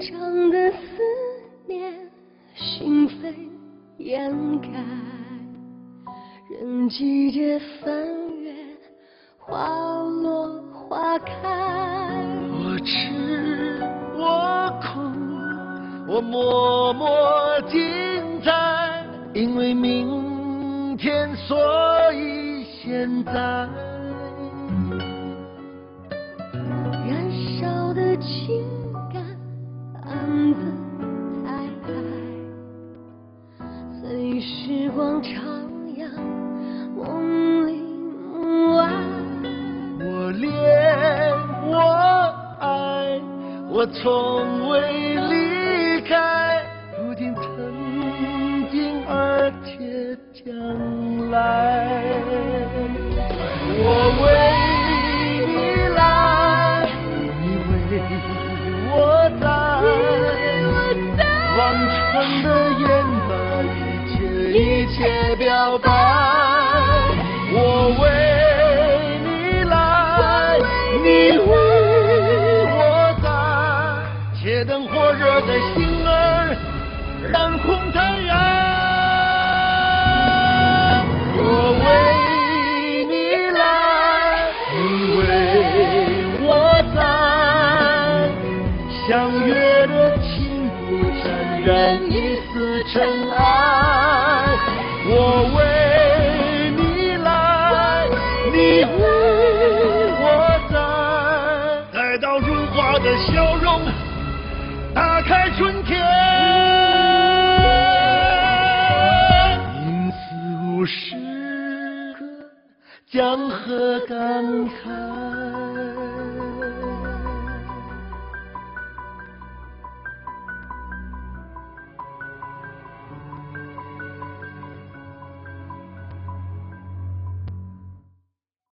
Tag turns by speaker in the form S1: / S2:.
S1: 长的思念，心扉掩盖，任季节翻越，花落花开。
S2: 我痴，我空，我默默静在，因为明天，所以现在。
S1: 时光徜徉，梦里梦外。
S2: 我恋，我爱，我从未离开，不仅曾经，而且将来。我为你来，你为我在，完成的眼把一切表白。我为你来，你为我在，且等火热的心儿染红太阳。我为你来，你为我在，相约的情不沾染一丝尘埃。我为你来，你为我在，待到如花的笑容打开春天。因此无时江河感慨。